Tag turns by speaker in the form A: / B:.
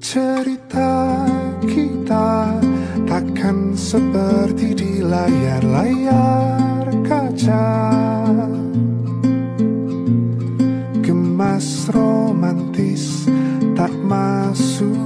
A: Cerita kita takkan seperti di layar-layar kaca. Gemas romantis tak masuk